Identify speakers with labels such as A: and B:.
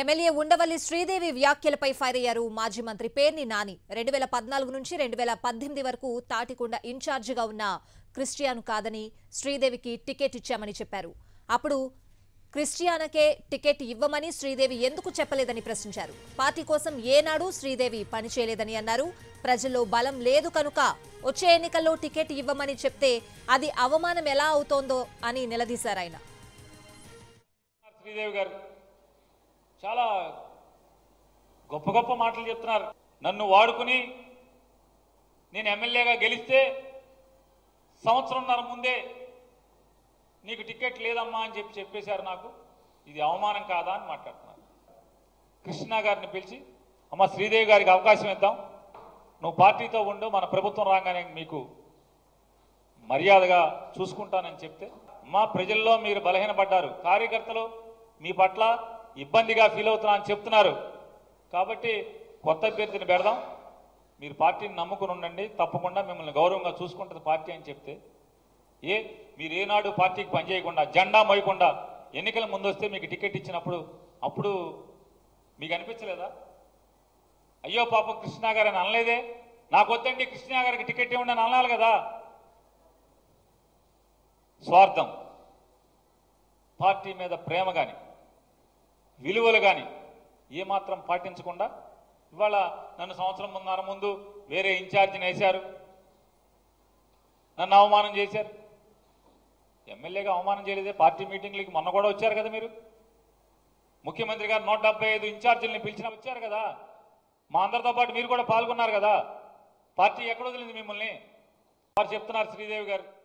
A: MLA Undavalli Sridevi వ్యాఖ్యలపై fire అయ్యారు. మాజీ మంత్రి పేర్ని నాని. రెండు వేల పద్నాలుగు నుంచి రెండు వేల పద్దెనిమిది వరకు తాటికొండ ఇన్ఛార్జిగా ఉన్న క్రిస్టియాను కాదని శ్రీదేవికి టికెట్ ఇచ్చామని చెప్పారు. అప్పుడు క్రిస్టియానకే టికెట్ ఇవ్వమని శ్రీదేవి ఎందుకు చెప్పలేదని ప్రశ్నించారు. పార్టీ కోసం ఏనాడు శ్రీదేవి పనిచేయలేదని అన్నారు. ప్రజల్లో బలం లేదు కనుక వచ్చే ఎన్నికల్లో టికెట్ ఇవ్వమని చెప్తే అది అవమానం ఎలా అవుతోందో అని నిలదీశారు ఆయన.
B: శ్రీదేవి గారు చాలా గొప్ప గొప్ప మాటలు చెప్తున్నారు. నన్ను వాడుకుని నేను ఎమ్మెల్యేగా గెలిస్తే సంవత్సరంన్నర ముందే నీకు టికెట్ లేదమ్మా అని చెప్పి చెప్పేశారు నాకు. ఇది అవమానం కాదా అని మాట్లాడుతున్నారు. కృష్ణ గారిని పిలిచి అమ్మ శ్రీదేవి గారికి అవకాశం ఇద్దాం. నువ్వు పార్టీతో ఉండు మన ప్రభుత్వం రాగానే మీకు మర్యాదగా చూసుకుంటానని చెప్తే. మా ప్రజల్లో మీరు బలహీనపడ్డారు. కార్యకర్తలు మీ పట్ల ఇబ్బందిగా ఫీల్ అవుతున్నా అని చెప్తున్నారు. కాబట్టి కొత్త అభ్యర్థిని పెడదాం. మీరు పార్టీని నమ్ముకుని ఉండండి. తప్పకుండా మిమ్మల్ని గౌరవంగా చూసుకుంటుంది పార్టీ అని చెప్తే. ఏ మీరు ఏనాడు పార్టీకి పనిచేయకుండా జెండా మోయకుండా ఎన్నికల ముందు వస్తే మీకు టికెట్ ఇచ్చినప్పుడు అప్పుడు మీకు అనిపించలేదా? అయ్యో పాపం కృష్ణా గారు అని అనలేదే? నాకు వద్దండి కృష్ణా గారికి టికెట్ ఇవ్వండి అని అనాలి కదా? స్వార్థం. పార్టీ మీద ప్రేమ కానీ విలువలు కానీ ఏమాత్రం పాటించకుండా ఇవాళ నన్ను సంవత్సరం ముందర ముందు వేరే ఇన్ఛార్జిని వేశారు. నన్ను అవమానం చేశారు. ఎమ్మెల్యేగా అవమానం చేయలేదే. పార్టీ మీటింగ్లకి మొన్న కూడా వచ్చారు కదా మీరు. ముఖ్యమంత్రి గారు నూట డెబ్బై ఐదు ఇన్ఛార్జీలని పిలిచిన వచ్చారు కదా. మా అందరితో పాటు మీరు కూడా పాల్గొన్నారు కదా. పార్టీ ఎక్కడ వదిలింది మిమ్మల్ని? వారు చెప్తున్నారు శ్రీదేవి గారు.